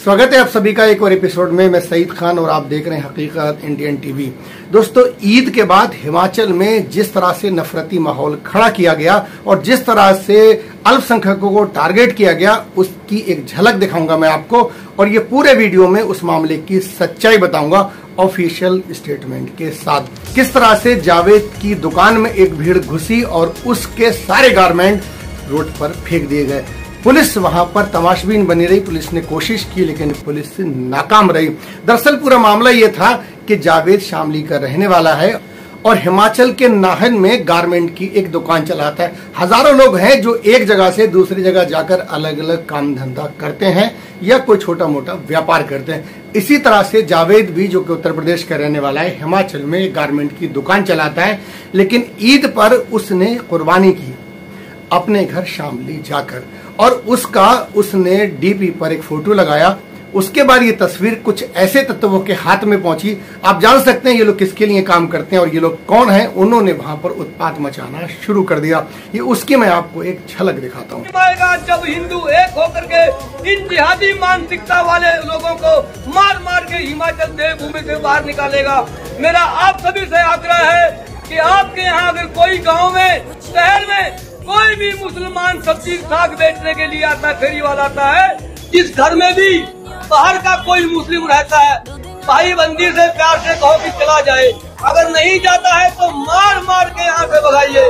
स्वागत है आप सभी का एक और एपिसोड में। मैं सईद खान और आप देख रहे हैं हकीकत इंडियन टीवी दोस्तों, ईद के बाद हिमाचल में जिस तरह से नफरती माहौल खड़ा किया गया और जिस तरह से अल्पसंख्यकों को टारगेट किया गया, उसकी एक झलक दिखाऊँगा मैं आपको और ये पूरे वीडियो में उस मामले की सच्चाई बताऊँगा ऑफिशियल स्टेटमेंट के साथ। किस तरह से जावेद की दुकान में एक भीड़ घुसी और उसके सारे गारमेंट रोड पर फेंक दिए गए। पुलिस वहाँ पर तमाशबीन बनी रही, पुलिस ने कोशिश की, लेकिन पुलिस नाकाम रही। दरअसल पूरा मामला ये था कि जावेद शामली का रहने वाला है और हिमाचल के नाहन में गारमेंट की एक दुकान चलाता है। हज़ारों लोग हैं जो एक जगह से दूसरी जगह जाकर अलग अलग काम धंधा करते हैं या कोई छोटा मोटा व्यापार करते हैं। इसी तरह से जावेद भी, जो कि उत्तर प्रदेश का रहने वाला है, हिमाचल में गारमेंट की दुकान चलाता है, लेकिन ईद पर उसने कुर्बानी की। अपने घर शामली जाकर और उसका, उसने डीपी पर एक फ़ोटो लगाया। उसके बाद ये तस्वीर कुछ ऐसे तत्वों के हाथ में पहुँची। आप जान सकते हैं ये लोग किसके लिए काम करते हैं और ये लोग कौन हैं? उन्होंने वहाँ पर उत्पात मचाना शुरू कर दिया। ये उसकी मैं आपको एक झलक दिखाता हूँ। जब हिंदू एक होकर के इन जिहादी मानसिकता वाले लोगों को मार मार के हिमाचल देवभूमि से बाहर निकालेगा। मेरा आप सभी से आग्रह है कि आपके यहाँ अगर कोई गाँव में, शहर में कोई भी मुसलमान सब्ज़ी साग बेचने के लिए आता फेरी वाला आता है इस घर में भी बाहर का कोई मुस्लिम रहता है, भाई बंदी से प्यार से कहो कि चला जाए। अगर नहीं जाता है तो मार मार के यहाँ से भगाइए।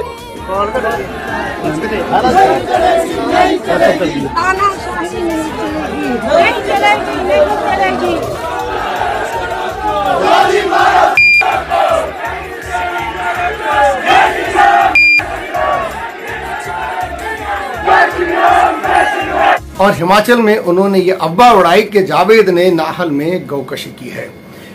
और हिमाचल में उन्होंने ये अब्बा उड़ाई के जावेद ने नाहल में गौकशी की है।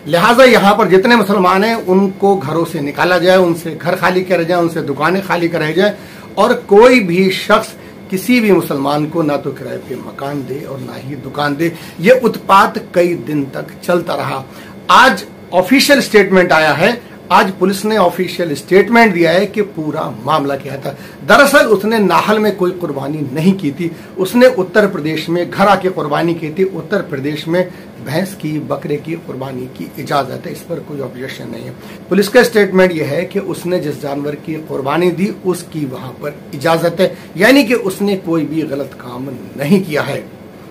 लिहाजा यहाँ पर जितने मुसलमान हैं, उनको घरों से निकाला जाए, उनसे घर खाली करे जाए, उनसे दुकानें खाली कराई जाए और कोई भी शख्स किसी भी मुसलमान को ना तो किराए पे मकान दे और ना ही दुकान दे। ये उत्पात कई दिन तक चलता रहा। आज ऑफिशियल स्टेटमेंट आया है आज पुलिस ने ऑफिशियल स्टेटमेंट दिया है कि पूरा मामला क्या था। दरअसल उसने नाहल में कोई कुर्बानी नहीं की थी। उसने उत्तर प्रदेश में घर आके कुर्बानी की थी। उत्तर प्रदेश में भैंस की, बकरे की कुर्बानी की इजाज़त है। इस पर कोई ऑब्जेक्शन नहीं है। पुलिस का स्टेटमेंट यह है कि उसने जिस जानवर की कुर्बानी दी, उसकी वहाँ पर इजाज़त है। यानी कि उसने कोई भी गलत काम नहीं किया है।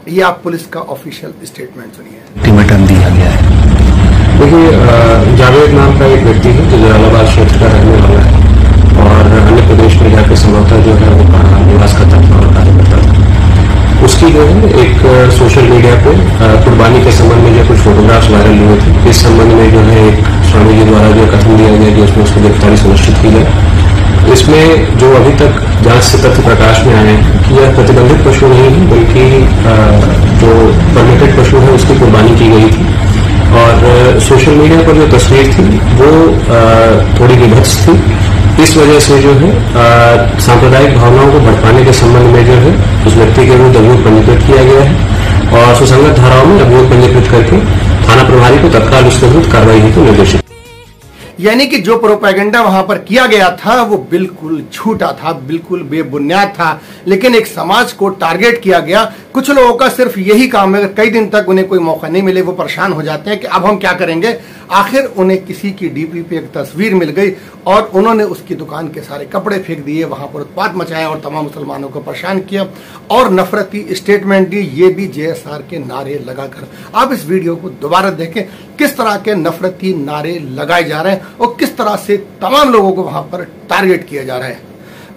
ये आप पुलिस का ऑफिशियल स्टेटमेंट सुनिए। दिया गया है। जावेद नाम का एक व्यक्ति है जो जलालाबाद क्षेत्र का रहने वाला है। और अन्य प्रदेश में जाकर संभवतः जो है वो निवास करता था और कार्य करता था उसकी जो है एक सोशल मीडिया पे कुर्बानी के संबंध में जो कुछ फोटोग्राफ्स वायरल हुए थे, इस संबंध में जो है एक स्वामी जी द्वारा जो कथन दिया गया कि उसमें उसकी गिरफ्तारी सुनिश्चित की जाए। इसमें जो अभी तक जाँच से तथ्य प्रकाश में आए हैं कि यह प्रतिबंधित पशु नहीं है, बल्कि जो परमिटेड पशु है, उसकी कुर्बानी की गई थी। सोशल मीडिया पर जो तस्वीर थी, वो थोड़ी विभत्स थी। इस वजह से जो है सांप्रदायिक भावनाओं को भड़काने के संबंध में जो है, उस व्यक्ति के विरुद्ध अभियोग पंजीकृत किया गया है और सुसंगत धाराओं में अभियोग पंजीकृत करके थाना प्रभारी को तत्काल उसके विरुद्ध कार्रवाई हेतु निर्देशित यानी कि जो प्रोपेगेंडा वहाँ पर किया गया था, वो बिल्कुल झूठा था, बिल्कुल बेबुनियाद था। लेकिन एक समाज को टारगेट किया गया। कुछ लोगों का सिर्फ़ यही काम है कई दिन तक उन्हें कोई मौका नहीं मिले, वो परेशान हो जाते हैं कि अब हम क्या करेंगे? आखिर उन्हें किसी की डीपी पे एक तस्वीर मिल गई और उन्होंने उसकी दुकान के सारे कपड़े फेंक दिए, वहाँ पर उत्पाद मचाया और तमाम मुसलमानों को परेशान किया और नफरती स्टेटमेंट दी, ये भी जेएसआर के नारे लगाकर। आप इस वीडियो को दोबारा देखें, किस तरह के नफरती नारे लगाए जा रहे हैं और किस तरह से तमाम लोगों को वहाँ पर टारगेट किया जा रहा है।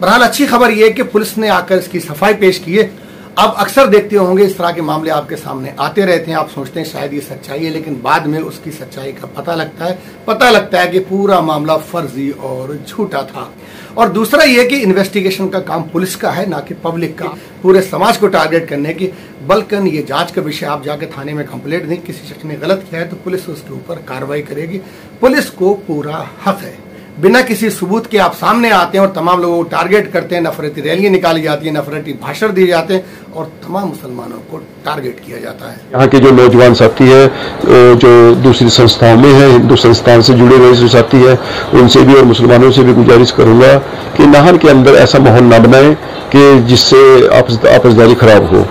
बहरहाल, अच्छी खबर यह है कि पुलिस ने आकर इसकी सफ़ाई पेश की है। अब अक्सर देखते होंगे इस तरह के मामले आपके सामने आते रहते हैं। आप सोचते हैं शायद ये सच्चाई है, लेकिन बाद में उसकी सच्चाई का पता लगता है। पता लगता है कि पूरा मामला फर्जी और झूठा था। और दूसरा ये कि इन्वेस्टिगेशन का काम पुलिस का है, ना कि पब्लिक का। पूरे समाज को टारगेट करने की। बल्कि ये जाँच का विषय, आप जाके थाने में कंप्लेंट नहीं किसी शख्स ने गलत किया है तो पुलिस उसके ऊपर कार्रवाई करेगी। पुलिस को पूरा हक है। बिना किसी सबूत के आप सामने आते हैं और तमाम लोगों को टारगेट करते हैं, नफरती रैली निकाली जाती है, नफरती भाषण दिए जाते हैं और तमाम मुसलमानों को टारगेट किया जाता है। यहाँ के जो नौजवान साथी है जो दूसरी संस्थाओं में है, हिंदू संस्थान से जुड़े हुए जो साथी है, उनसे भी और मुसलमानों से भी गुजारिश करूँगा कि नाहन के अंदर ऐसा माहौल ना बनाए कि जिससे आपस आपसदारी खराब हो।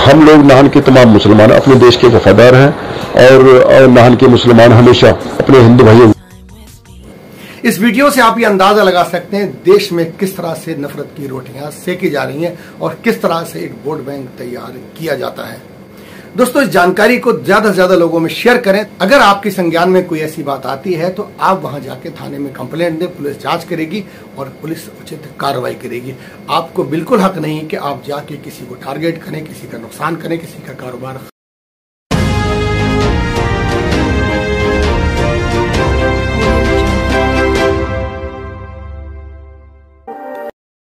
हम लोग नाहन के तमाम मुसलमान अपने देश के वफादार हैं और नाहन के मुसलमान हमेशा अपने हिंदू भाइयों इस वीडियो से आप ये अंदाज़ा लगा सकते हैं देश में किस तरह से नफरत की रोटियाँ सेकी जा रही हैं और किस तरह से एक वोट बैंक तैयार किया जाता है। दोस्तों, इस जानकारी को ज़्यादा से ज़्यादा लोगों में शेयर करें। अगर आपके संज्ञान में कोई ऐसी बात आती है तो आप वहाँ जाके थाने में कंप्लेंट दें, पुलिस जाँच करेगी और पुलिस उचित कार्रवाई करेगी। आपको बिल्कुल हक नहीं कि आप जाके किसी को टारगेट करें, किसी का नुकसान करें, किसी का कारोबार